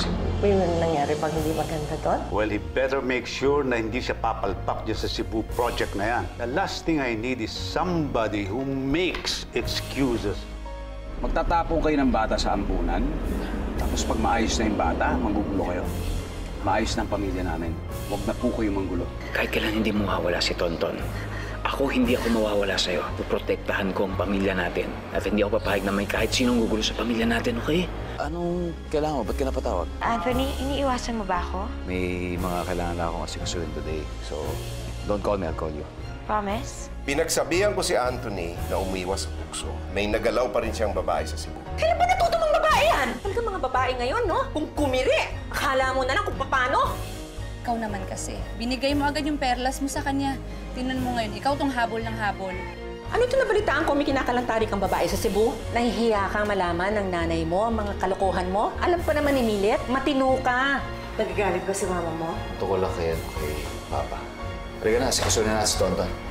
Cebu. May nangyari pag hindi maganda doon? Well, he better make sure na hindi siya papalpak dyan sa Cebu project na yan. The last thing I need is somebody who makes excuses. Magtatapong kayo ng bata sa ampunan, tapos pag maayos na yung bata, manggugulo kayo. Maayos na ang pamilya namin. Huwag na po kayo manggulo. Kahit kailan hindi mawawala si Tonton, ako hindi ako mawawala sa'yo. Puprotektahan ko ang pamilya natin. At hindi ako papayag na may kahit sinong gugulo sa pamilya natin, okay? Anong kailangan mo? Ba't ka napatawag? Anthony, iniiwasan mo ba ako? May mga kailangan na akong asikasuhin today. So, don't call me, I'll call you. Promise? Pinagsabihan ko si Anthony na umiwas sa tukso. May nagalaw pa rin siyang babae sa Cebu. Kailan ba natuto mga babae yan? Talaga mga babae ngayon, no? Kung kumiri, akala mo na lang kung paano. Ikaw naman kasi. Binigay mo agad yung perlas mo sa kanya. Tingnan mo ngayon, ikaw tong habol ng habol. Ano ito nabalitaan ko may kinakalantari kang babae sa Cebu? Nahihiya kang malaman ng nanay mo, ang mga kalokohan mo? Alam ko naman ni Milet, matino ka. Nagagalit ba si mama mo? Tukol lang kayo kay Papa. Halika na, asikasuhin na natin si Tonton.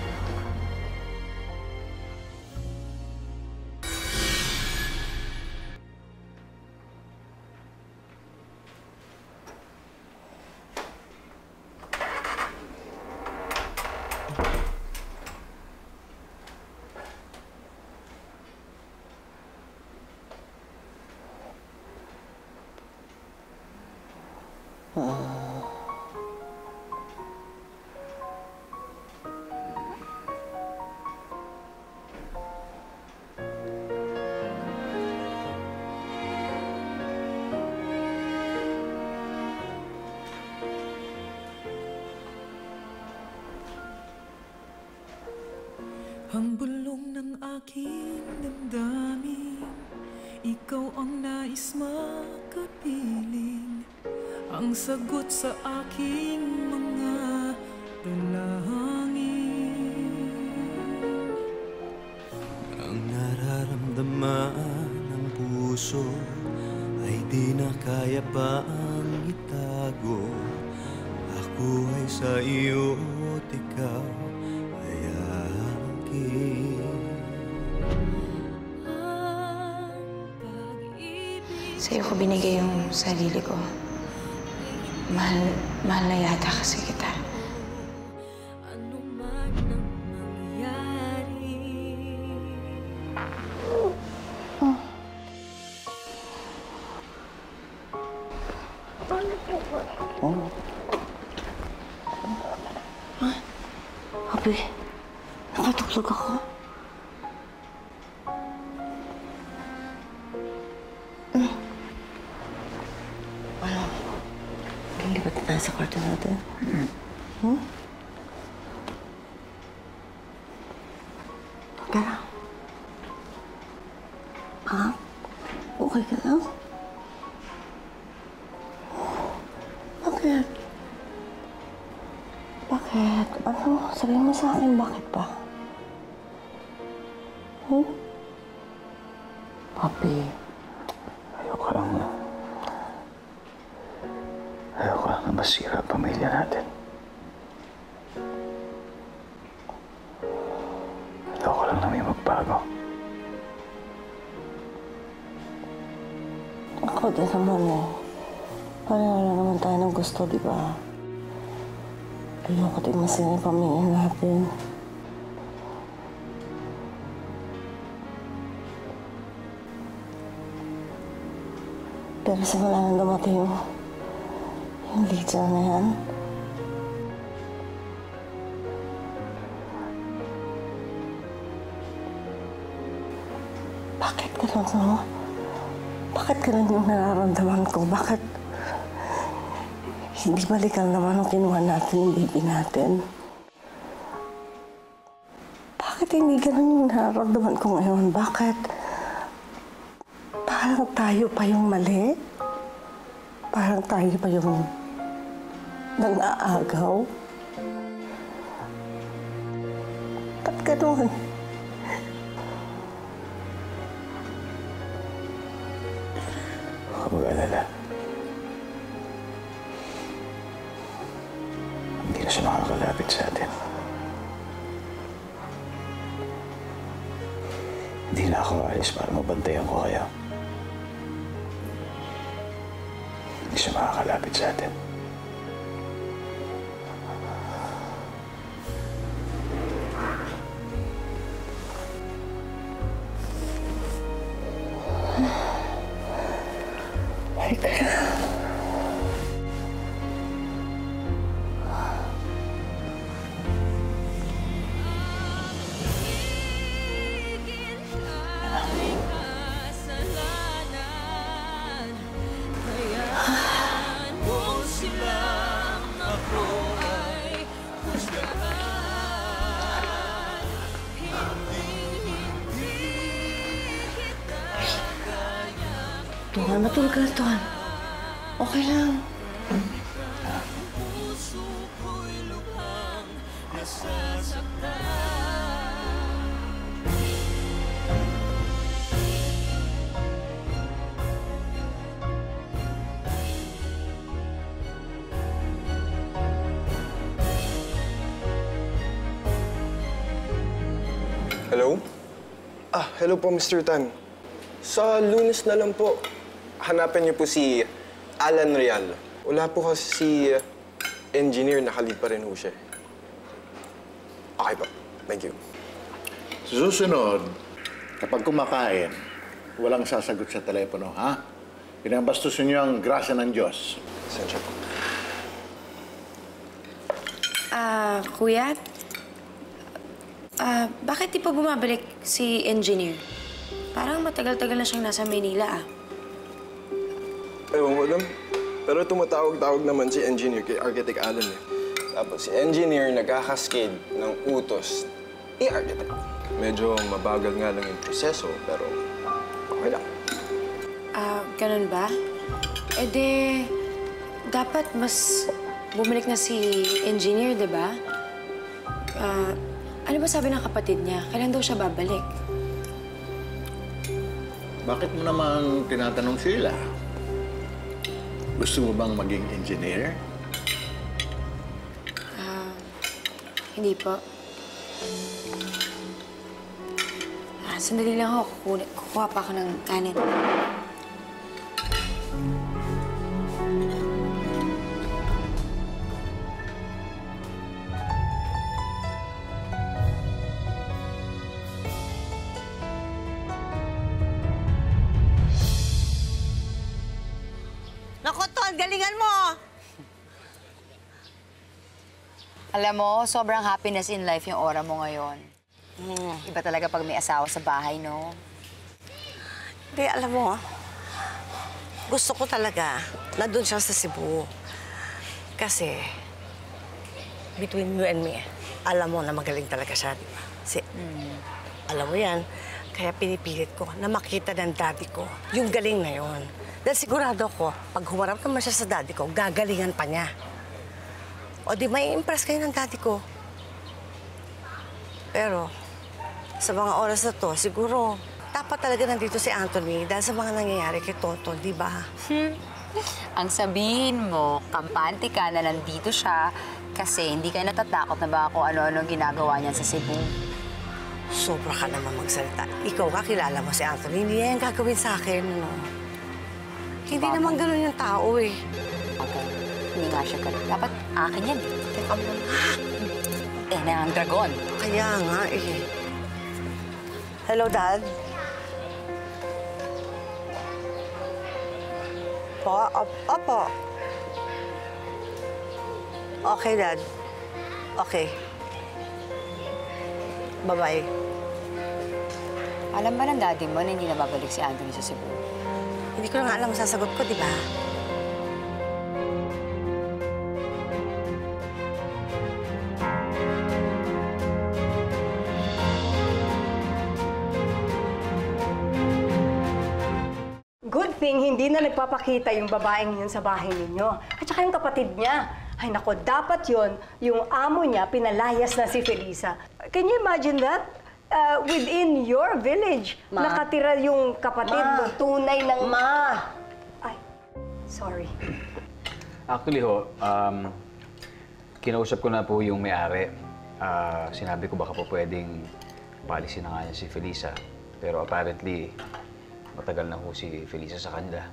Ang sagot sa aking mga dalangin. Ang nararamdaman ng puso Ay di na kaya pang itago. Ako ay sa iyo at ikaw ay akin Sa'yo ko binigay yung sarili ko. Mahal, mahal na yata kasi kita. Bakit? Bakit? Ano? Sabihin mo sa akin, bakit ba? Hmm? Pero simula nang dumating yung, yung leader na yan, bakit ganun, no? Bakit ganun yung nararamdaman ko? Bakit hindi balikan naman ang kinuha natin yung baby natin? Bakit hindi ganun yung nararamdaman ko ngayon? Bakit? Parang tayo pa yung mali? Parang tayo pa yung nang-aagaw? Ba't ganun? Huwag mag-alala. Hindi na siya makakalapit sa atin. Hindi na ako alis para mabantayan ko kayo. Siya makakalapit sa atin. Matulog ka Tuhan. Okay lang. Hello? Ah, hello po, Mr. Tan. Sa lunes na lang po, hanapin niyo po si Alan Real. Wala po kasi si uh, engineer, nakalid pa rin ho siya. Okay po. Thank you. Sa susunod, kapag kumakain, walang sasagot sa telepono, ha? Pinabastusin niyo ang grasa ng Diyos. Sensya po. Ah, kuya? Ah, bakit di pa bumabalik si engineer? Parang matagal-tagal na siyang nasa Maynila ah. Ewan ko alam. Pero tumatawag-tawag naman si engineer kay Architect Alan eh. Tapos si engineer nagkakaskade ng utos ni Architect. Medyo mabagal nga lang yung proseso, pero okay lang. Ah, ganun ba? Eh de, dapat mas bumalik na si engineer, di ba? Ah, ano ba sabi ng kapatid niya? Kailan daw siya babalik? Bakit mo naman tinatanong sila? Gusto mo bang maging engineer? Ah, hindi po. Ah, sandali lang ako. Kukuha, kukuha pa ako ng kanin. Ton, galingan mo! Alam mo, sobrang happiness in life yung aura mo ngayon. Iba talaga pag may asawa sa bahay, no? Hindi, alam mo, gusto ko talaga na doon siya sa Cebu. Kasi, between you and me, alam mo na magaling talaga siya, di ba? Si, alam mo yan, kaya pinipilit ko na makita ng daddy ko yung galing na yon. Dahil sigurado ko, pag humarap naman siya sa daddy ko, gagalingan pa niya. O di may impress kayo ng daddy ko. Pero, sa mga oras na to, siguro, dapat talaga nandito si Anthony dahil sa mga nangyayari kay Tonton, di ba? Ang sabihin mo, kampante ka na nandito siya kasi hindi ka natatakot na ba kung ano-ano ginagawa niya sa Cebu. Sobra ka naman magsalita. Ikaw ka, kilala mo si Anthony. Hindi yan gagawin sa akin, no? Hindi naman ganun yung tao, eh. Okay. Hindi nga siya ganun. Dapat akin yan. Teka mo. Eh, na ang dragon. Kaya nga, eh. Hello, Dad? Po? Op- Opo. Okay, Dad. Okay. Bye-bye. Alam ba ng daddy mo na hindi na babalik si Anthony sa Cebu? Hindi ko na nga alam ang sasagot ko, di ba? Good thing hindi na nagpapakita yung babaeng yun sa bahay ninyo. At saka yung kapatid niya. Ay nako, dapat yon yung amo niya pinalayas na si Felisa. Can you imagine that? Uh, within your village, Ma. nakatira yung kapatid Ma. mo, tunay ng... Ma! Ay, sorry. Actually ho, um, kinausap ko na po yung may-ari. Ah, sinabi ko baka po pwedeng paalisin na nga niya si Felisa. Pero apparently, matagal na ho si Felisa sa kanila.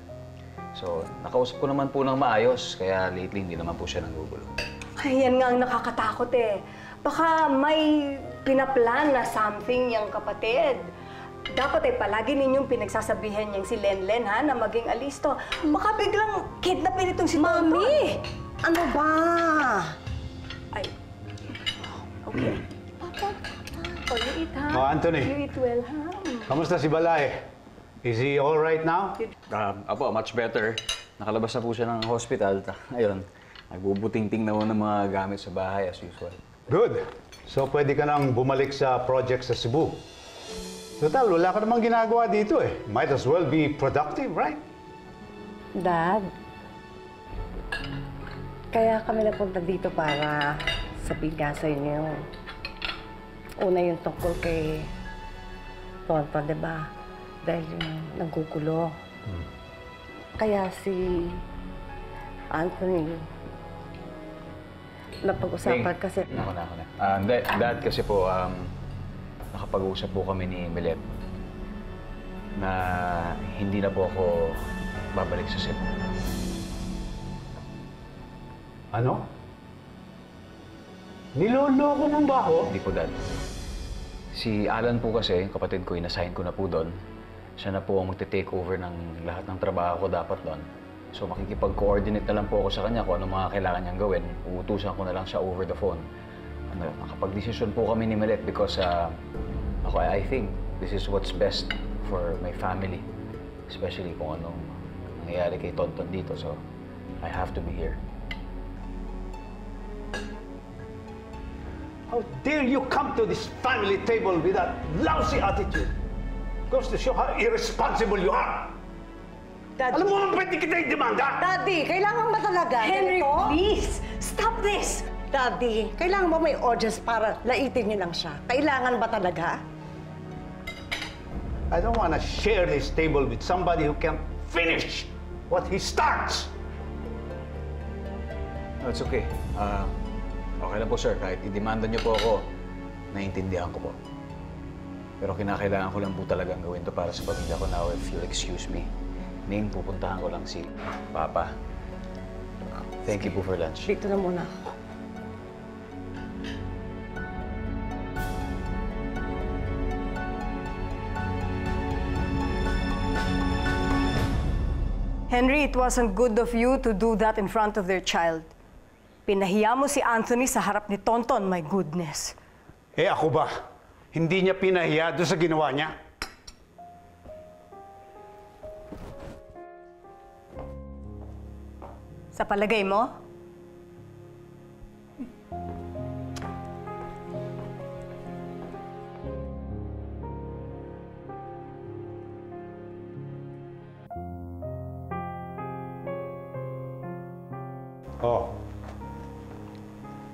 So, nakausap ko naman po ng maayos, kaya lately hindi naman po siya nanggugulo. Ay, yan nga ang nakakatakot eh. Baka may pinaplan na something yung kapatid. Dapat eh, palagi ninyong pinagsasabihan niyang si Lenlen, ha, na maging alisto. Baka biglang kidnapin itong si Mami! Ano ba? Ay, okay. Papa, oh, you eat, ha? Oh, Anthony. You eat well, ha? Kamusta si Balay? Is he all right now? Um, apo, much better. Nakalabas na po siya ng hospital. Ta- Ayun, nagbubuting-ting na ng mga gamit sa bahay as usual. Good. So pwede ka nang bumalik sa project sa Cebu. Total, wala ka namang ginagawa dito eh. Might as well be productive, right? Dad, kaya kami napunta dito para sabihin nga sa inyo. Una yung tungkol kay Tonto, di ba? Dahil yung nagkukulo. Kaya si Anthony, napag-usapan Hey, kasi... Ako na, ako na. Ah, dad, dad, kasi po, um, nakapag-usap po kami ni Milet na hindi na po ako babalik sa Cebu. Ano? Niloloko mo ba ako? Hindi po, Dad. Si Alan po kasi, kapatid ko, inassign ko na po doon. Siya na po ang magte-take over ng lahat ng trabaho ko dapat doon. So makikipag-coordinate na lang po ako sa kanya kung ano mga kailangan niyang gawin. Uutusan ko na lang siya over the phone. Ano, nakapag-desisyon po kami ni Malet because uh, ako, I think this is what's best for my family. Especially kung anong nangyayari kay Tonton dito. So, I have to be here. How dare you come to this family table with that lousy attitude? Goes to show how irresponsible you are. Daddy. Alam mo naman pwede kita i-demanda? Daddy, kailangan ba talaga? Henry, ganito? please! Stop this! Daddy, kailangan ba may audience para laitin niyo lang siya? Kailangan ba talaga? I don't want to share this table with somebody who can't finish what he starts. No, it's okay. Ah, okay lang po, sir. Kahit i-demanda niyo po ako, naiintindihan ko po. Pero kinakailangan ko lang po talagang gawin to para sa pamilya ko now, if you'll excuse me. Ning, pupuntahan ko lang si Papa. Thank you po for lunch. Dito na muna ako. Henry, it wasn't good of you to do that in front of their child. Pinahiya mo si Anthony sa harap ni Tonton, my goodness. Eh ako ba? Hindi niya pinahiya doon sa ginawa niya? Sa palagay mo? Oh.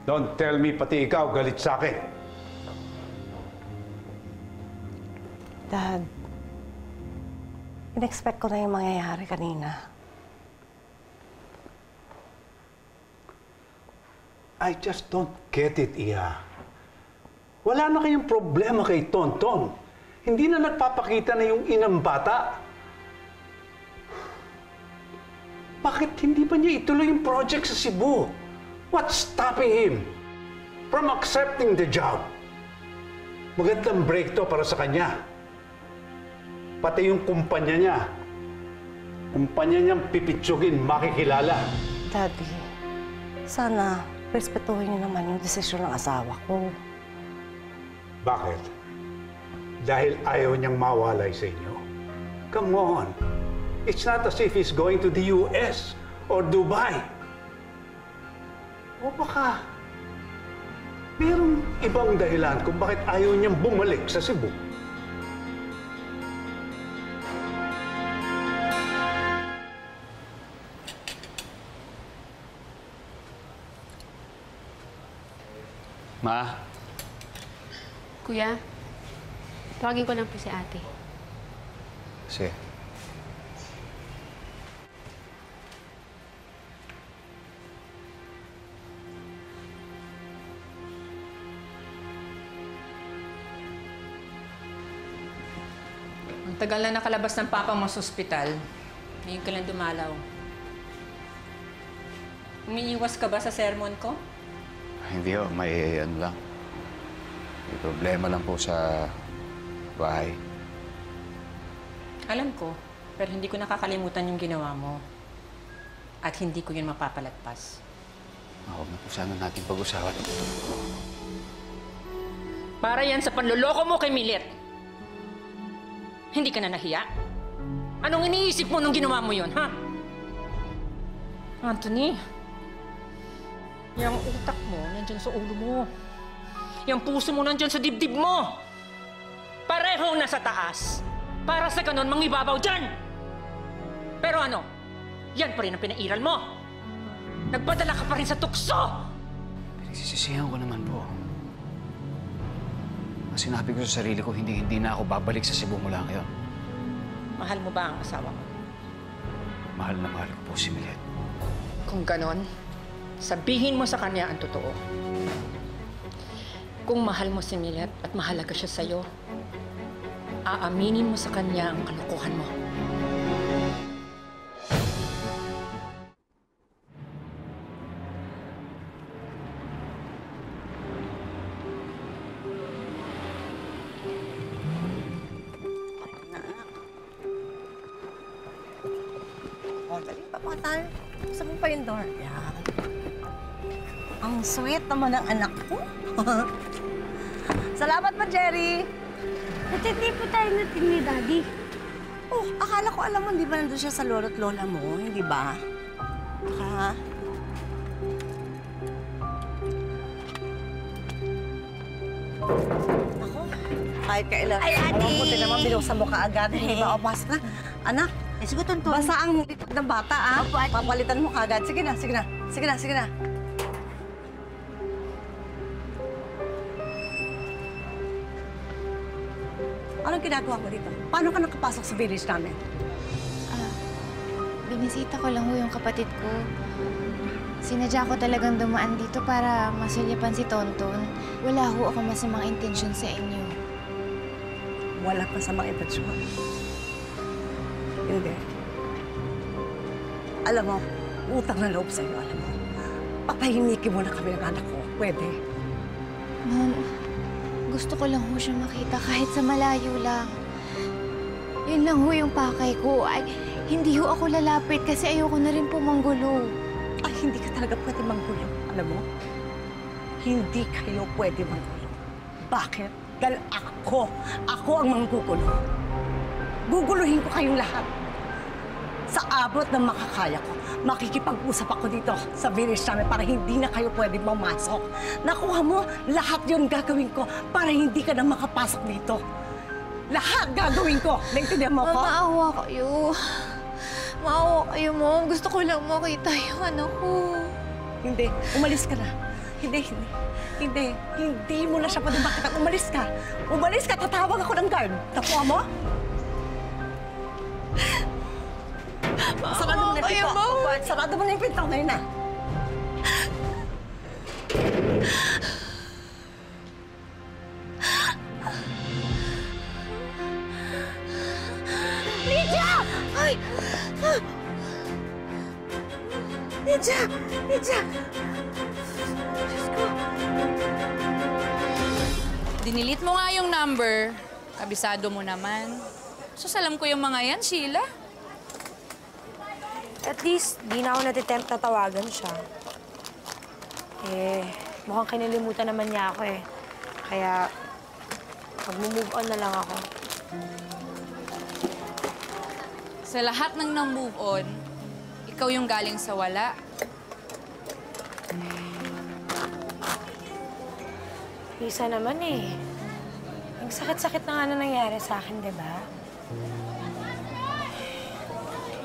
Don't tell me pati ikaw galit sa akin. Dad, in-expect ko na yung mangyayari kanina. I just don't get it, Iya. Wala na kayong problema kay Tonton. Hindi na nagpapakita na yung inang bata. Bakit hindi pa niya ituloy yung project sa Cebu? What's stopping him from accepting the job? Magandang break to para sa kanya. Pati yung kumpanya niya. Kumpanya niyang pipitsugin, makikilala. Daddy, sana respetuhin niyo naman yung desisyon ng asawa ko. Bakit? Dahil ayaw niyang mawalay sa inyo? Come on. It's not as if he's going to the US or Dubai. O baka, mayroong ibang dahilan kung bakit ayaw niyang bumalik sa Cebu. Ma, Kuya, tawagin ko lang po si ate. kasi Ang tagal na nakalabas ng papa mo sa ospital. Ngayon ka lang dumalaw. Umiiwas ka ba sa sermon ko? Hindi ho, may ano lang. May problema lang po sa bahay. Alam ko, pero hindi ko nakakalimutan yung ginawa mo. At hindi ko yun mapapalagpas. Huwag na po sana natin pag-usapan. Para yan sa panloloko mo kay Milet. Hindi ka na nahiya? Anong iniisip mo nung ginawa mo yun, ha? Anthony, yung utak mo nandyan sa ulo mo. Yung puso mo nandyan sa dibdib mo. Pareho nasa taas. Para sa ganon, mangibabaw dyan! Pero ano? Yan pa rin ang pinairal mo. Nagpadala ka pa rin sa tukso! Pinagsisisihan ko naman po. Ang sinabi ko sa sarili ko, hindi-hindi na ako babalik sa Cebu mula ngayon. Mahal mo ba ang asawa mo? Mahal na mahal ko po si Milet. Kung ganon, sabihin mo sa kanya ang totoo. Kung mahal mo si Milet at mahalaga siya sa'yo, aaminin mo sa kanya ang kalokohan mo. Naman ng anak ko. Salamat pa, Jerry. Ba't hindi po tayo natin ni Daddy? Oh, akala ko alam mo, hindi ba nandun siya sa lolo't lola mo? Hindi ba? Baka... Ako, kahit kailan. Ay, Ate! Alam ko, naman binuksan mo kaagad. Hindi ba? O, pasok na. Anak, Eh, sige, Tonton. basa ang likod ng bata, ah. Opo. Papalitan mo kaagad. Sige na, sige na. Sige na, sige na. Anong ginagawa mo dito? Paano ka nakapasok sa village namin? Binisita ko lang ho yung kapatid ko. Sinadya ko talagang dumaan dito para masulyapan si Tonton. Wala ho ako masamang intensyon sa inyo. Wala pa sa mga ibensyon. Hindi. Alam mo, utang na loob sa'yo, alam mo. Papahimikin mo na kami ng anak ko. Pwede. Ma'am, gusto ko lang ho siya makita kahit sa malayo lang. Yun lang ho yung pakay ko. Ay, hindi ho ako lalapit kasi ayoko na rin po manggulo. Ay, hindi ka talaga pwede manggulo. Alam mo? Hindi kayo pwede manggulo. Bakit? Dahil ako, ako ang manggugulo. Guguluhin ko kayong lahat. Sa abot ng makakaya ko, makikipag-usap ako dito sa village namin para hindi na kayo pwede mamasok. Nakuha mo, lahat yun gagawin ko para hindi ka na makapasok dito. Lahat gagawin ko. Naintindihan mo ko? Ma'am, maawa kayo. Maawa kayo, Mom. Gusto ko lang makita yung anak ko. Hindi. Umalis ka na. Hindi, hindi. Hindi. Hindi mo na siya pwede makita. Umalis ka. Umalis ka. Tatawag ako ng guard. Nakuha mo? Mo kayo, pinto. Mom. Sarado mo na yung pinto ngayon na. Lydia! Ay! Lydia! Lydia! Diyos ko. Dinilit mo nga yung number. Kabisado mo naman. Sus, alam ko yung mga yan, Sheila. At least, di na ako natitempt na tawagan siya. Eh, mukhang kinilimutan naman niya ako eh. Kaya, mag-move on na lang ako. Sa lahat ng nang-move on, ikaw yung galing sa wala. Lisa naman eh. Ang sakit-sakit na nga na nangyari sa akin, di ba?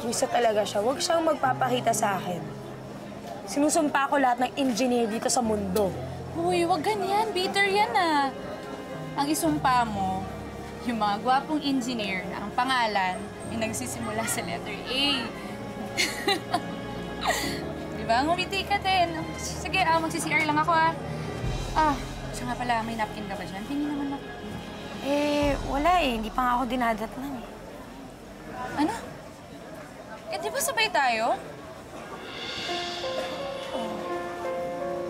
Lisa talaga siya. Huwag siyang magpapakita sa akin. Sinusumpa ko lahat ng engineer dito sa mundo. Uy, wag ganyan. Bitter yan ah. Ang isumpa mo, yung mga gwapong engineer na ang pangalan ay nagsisimula sa letter A. Di ba? Ngumiti ka din. Sige, ah, magsi-CR lang ako ah. Ah, siya nga pala, may napkin ka ba dyan? Tingin naman ako. Eh, wala eh. Hindi pa nga ako dinadat lang eh. Ano? Eh, di ba sabay tayo?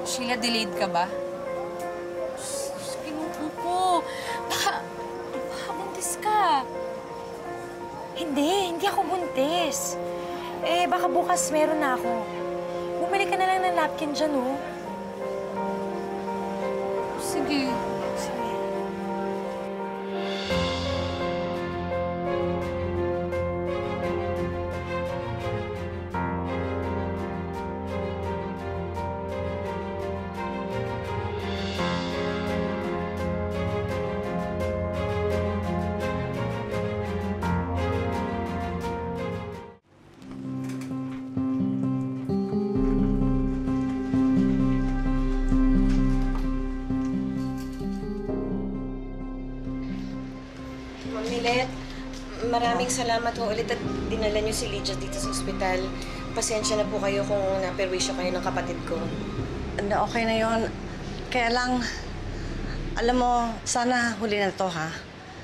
Sheila, delayed ka ba? Pinupo po. Baka, baka buntis ka. Hindi, hindi ako buntis. Eh, baka bukas meron na ako. Bumili ka na lang ng napkin dyan, oh. Salamat ho ulit at dinala niyo si Lydia dito sa ospital. Pasensya na po kayo kung naperwisyo kayo ng kapatid ko. Na okay na yon. Kaya lang, alam mo, sana huli na to, ha?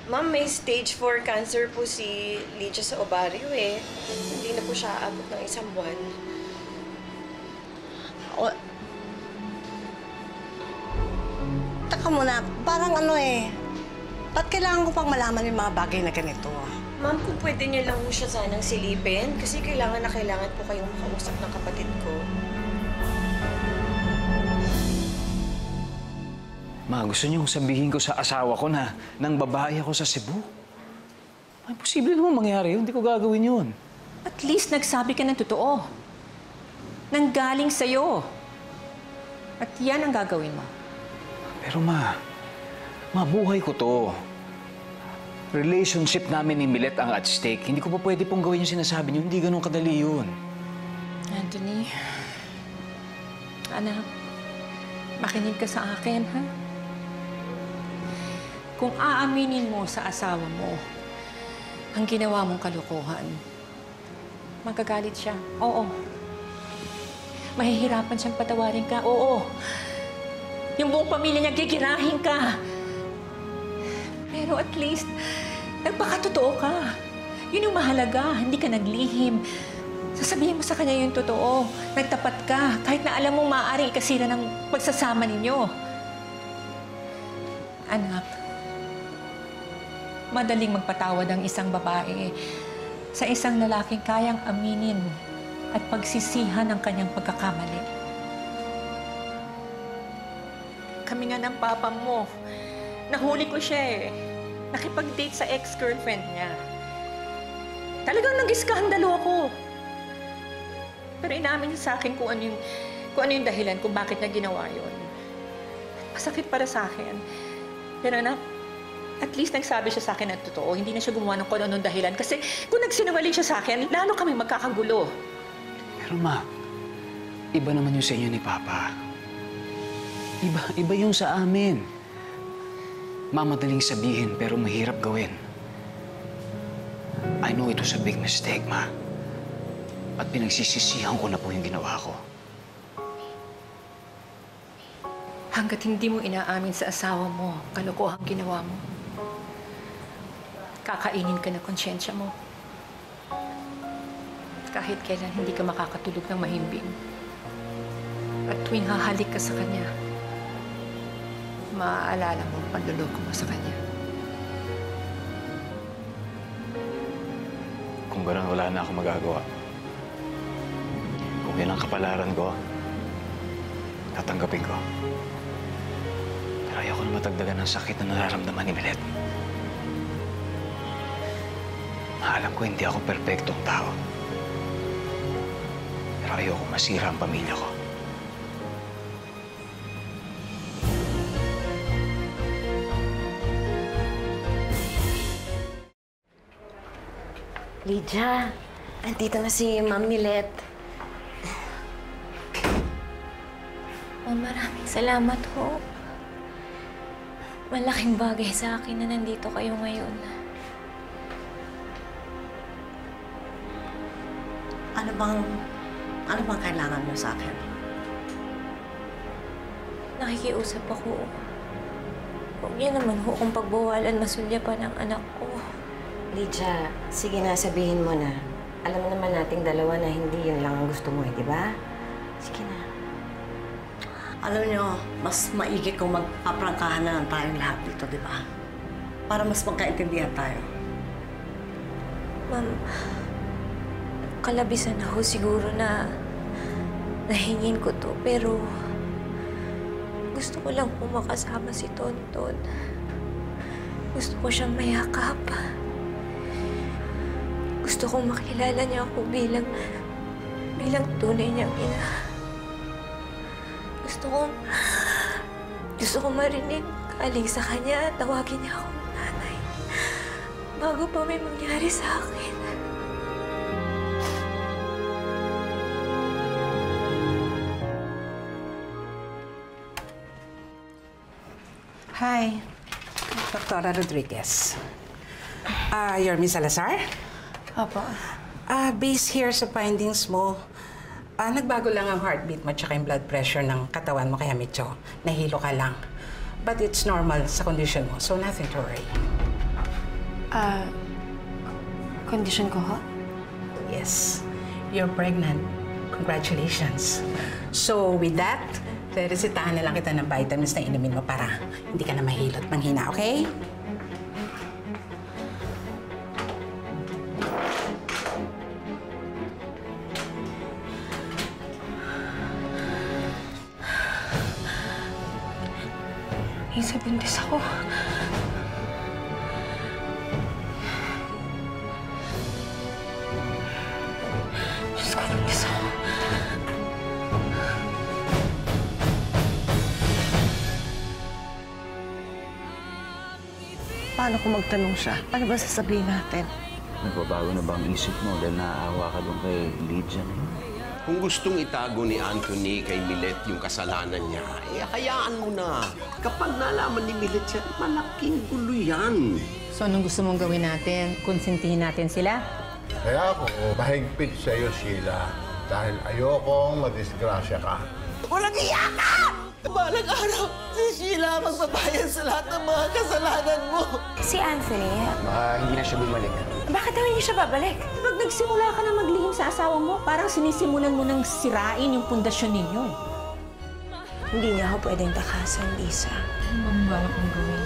Ma'am, may stage 4 cancer po si Lydia sa ovaryo eh. Hindi na po siya aabot ng isang buwan. O, taka muna, parang ano eh, ba't kailangan ko pang malaman yung mga bagay na ganito? Ma'am, kung pwede niyo lang po siya sanang silipin kasi kailangan na kailangan po kayong makausap ng kapatid ko. Ma, gusto niyong sabihin ko sa asawa ko na nang babae ako sa Cebu? Ay, posible naman mangyari yun. Hindi ko gagawin yun. At least nagsabi ka ng totoo. Nanggaling sa'yo. At yan ang gagawin mo. Pero ma, mabuhay ko to. Relationship namin ni Milet ang at stake. Hindi ko pa pwede pong gawin yung sinasabi niyo. Hindi ganun kadali yun. Anthony, anak, makinig ka sa akin, ha? Kung aaminin mo sa asawa mo ang ginawa mong kalukuhan, magagalit siya. Oo. Mahihirapan siyang patawarin ka. Oo. Yung buong pamilya niya, gigirahin ka. Pero at least, nagpakatotoo ka. Yun yung mahalaga. Hindi ka naglihim. Sasabihin mo sa kanya yung totoo. Nagtapat ka. Kahit na alam mong maaaring ikasira ng pagsasama ninyo. Anak, madaling magpatawad ang isang babae sa isang lalaking kayang aminin at pagsisihan ang kanyang pagkakamali. Kami nga ng papa mo, nahuli ko siya eh. Nakipag-date sa ex-girlfriend niya. Talagang nag-iskandalo ako. Pero inamin niya sa akin kung ano yung, kung ano yung dahilan kung bakit niya ginawa yun. Masakit para sa akin. Pero anak, at least nagsabi siya sa akin ng totoo. Hindi na siya gumawa ng kung anong dahilan. Kasi kung nagsinungaling siya sa akin, lalo kami magkakagulo. Pero ma, iba naman yung sa inyo ni Papa. Iba, iba yung sa amin. Mamadaling sabihin pero mahirap gawin. I know it was a big mistake, ma. At pinagsisisihan ko na po yung ginawa ko. Hanggat hindi mo inaamin sa asawa mo, kalokohang ginawa mo, kakainin ka ng konsyensya mo. Kahit kailan hindi ka makakatulog ng mahimbing. At tuwing hahalik ka sa kanya, maaalala mo ang panluloko mo sa kanya. Kung gano'n, wala na ako magagawa. Kung yan ang kapalaran ko, tatanggapin ko. Pero ayoko na matagdagan ng sakit na nararamdaman ni Milet. Alam ko hindi ako perpektong tao. Pero ayoko masira ang pamilya ko. Lydia, andito na si Ma'am Milet. Oh, maraming salamat ho. Malaking bagay sa akin na nandito kayo ngayon. Ano bang, ano bang kailangan mo sa akin? Nakikiusap ako. Huwag niya naman ho kung pagbawalan masulya pa ng anak ko. Lydia, sige na, sabihin mo na. Alam naman natin nating dalawa na hindi yun lang ang gusto mo eh, di ba? Sige na. Alam niyo, mas maigi kung magpaprangkahan na lang tayong lahat dito, di ba? Para mas magkaintindihan tayo. Ma'am, kalabisan ako siguro na nahingin ko to, pero gusto ko lang po makasama si Tonton. Gusto ko siyang mayakap. Gusto kong makilala niya ako bilang bilang tunay niyang ina. Gusto kong gusto kong marinig galing sa kanya tawagin niya akong nanay bago pa may mangyari sa akin. Hi, Dr. Rodriguez. Ah, you're Miss Salazar? Opo. Ah, based here sa findings mo, ah, nagbago lang ang heartbeat mo tsaka yung blood pressure ng katawan mo kaya medyo nahilo ka lang. But it's normal sa condition mo, so nothing to worry. Ah, condition ko ho? Yes, you're pregnant. Congratulations. So with that, reresetahan na lang kita ng vitamins na inumin mo para hindi ka na mahilot manghina, okay? Kung magtanong siya? Ano ba sasabihin natin? Nagbabago na ba ang isip mo dahil naaawa ka doon kay Lydia na yun? Kung gustong itago ni Anthony kay Milet yung kasalanan niya, eh, hayaan mo na. Kapag nalaman ni Milet siya, malaking gulo yan. So, anong gusto mong gawin natin? Konsintihin natin sila? Kaya ako, mahigpit sa'yo, Sheila. Dahil ayokong madisgrasya ka. Walang iya ka! Balang araw, si Sheila ang magbabayad sa lahat ng mga kasalanan mo. Si Anthony, Baka hindi na siya bumalik. bakit daw hindi siya babalik? Pag nagsimula ka na maglihim sa asawa mo, parang sinisimulan mo ng sirain yung pundasyon ninyo. Hindi niya ako pwedeng takasan, Lisa. Ano ba akong gawin?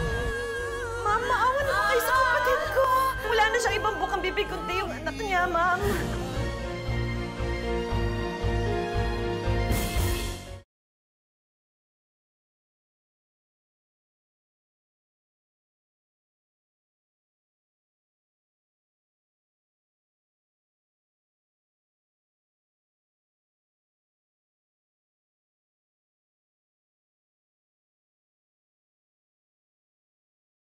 Ma'am, maawa naman kayo sa kapatid ko. Wala na siyang ibang bukang bibig kundi yung anak niya, ma'am.